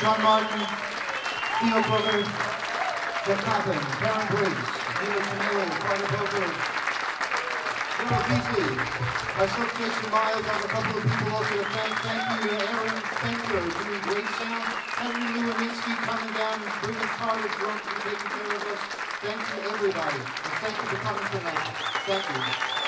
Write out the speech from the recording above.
Shaun Martin, Theo Croker, Jeff Coffin, Karen Briggs, Neil Camillo, Carter Beauford, Jimmy Veasley, myself, Jason Miles, I have a couple of people also to thank. Thank you to Aaron Fender, doing great sound. Henry Lewinski coming down, bringing Carter drunk and taking care of us. Thanks to everybody, and thank you for coming tonight. Thank you.